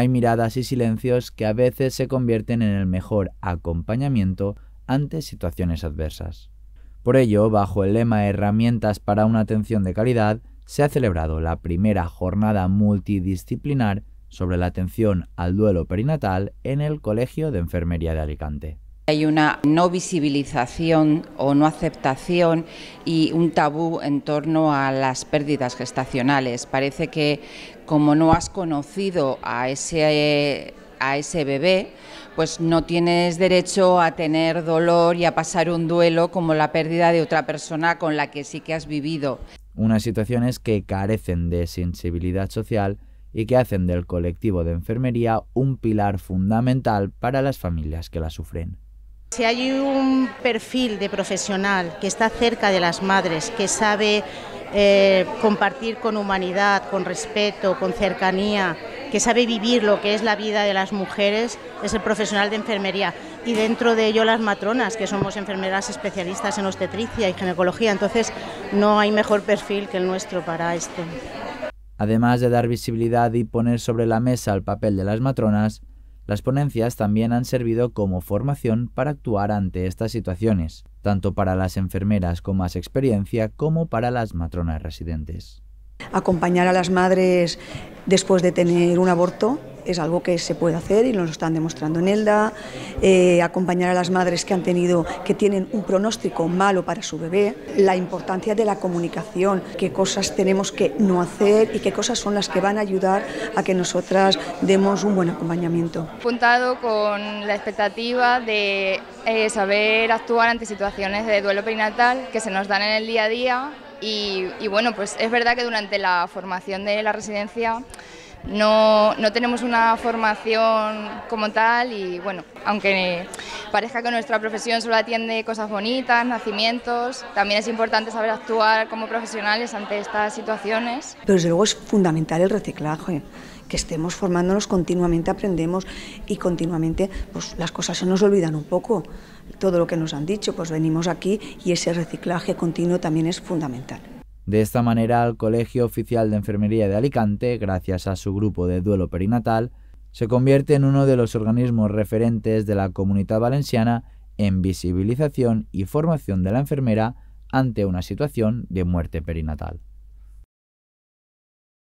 Hay miradas y silencios que a veces se convierten en el mejor acompañamiento ante situaciones adversas. Por ello, bajo el lema Herramientas para una atención de calidad, se ha celebrado la primera jornada multidisciplinar sobre la atención al duelo perinatal en el Colegio de Enfermería de Alicante. Hay una no visibilización o no aceptación y un tabú en torno a las pérdidas gestacionales. Parece que como no has conocido a ese, a ese bebé, pues no tienes derecho a tener dolor y a pasar un duelo como la pérdida de otra persona con la que sí que has vivido. Unas situaciones que carecen de sensibilidad social y que hacen del colectivo de enfermería un pilar fundamental para las familias que la sufren. Si hay un perfil de profesional que está cerca de las madres, que sabe eh, compartir con humanidad, con respeto, con cercanía, que sabe vivir lo que es la vida de las mujeres, es el profesional de enfermería. Y dentro de ello las matronas, que somos enfermeras especialistas en obstetricia y ginecología. Entonces no hay mejor perfil que el nuestro para esto. Además de dar visibilidad y poner sobre la mesa el papel de las matronas, las ponencias también han servido como formación para actuar ante estas situaciones, tanto para las enfermeras con más experiencia como para las matronas residentes. Acompañar a las madres después de tener un aborto es algo que se puede hacer y nos lo están demostrando en ELDA, eh, acompañar a las madres que han tenido, que tienen un pronóstico malo para su bebé, la importancia de la comunicación, qué cosas tenemos que no hacer y qué cosas son las que van a ayudar a que nosotras demos un buen acompañamiento. Apuntado con la expectativa de eh, saber actuar ante situaciones de duelo perinatal que se nos dan en el día a día y, y bueno, pues es verdad que durante la formación de la residencia no, no, tenemos una formación como tal y bueno, aunque parezca que nuestra profesión solo atiende cosas bonitas, nacimientos, también es importante saber actuar como profesionales ante estas situaciones. Pero desde luego es fundamental el reciclaje que estemos formándonos continuamente, aprendemos y continuamente pues, las cosas se nos olvidan un poco. Todo lo que nos han dicho, pues venimos aquí y ese reciclaje continuo también es fundamental. De esta manera, el Colegio Oficial de Enfermería de Alicante, gracias a su grupo de duelo perinatal, se convierte en uno de los organismos referentes de la comunidad valenciana en visibilización y formación de la enfermera ante una situación de muerte perinatal.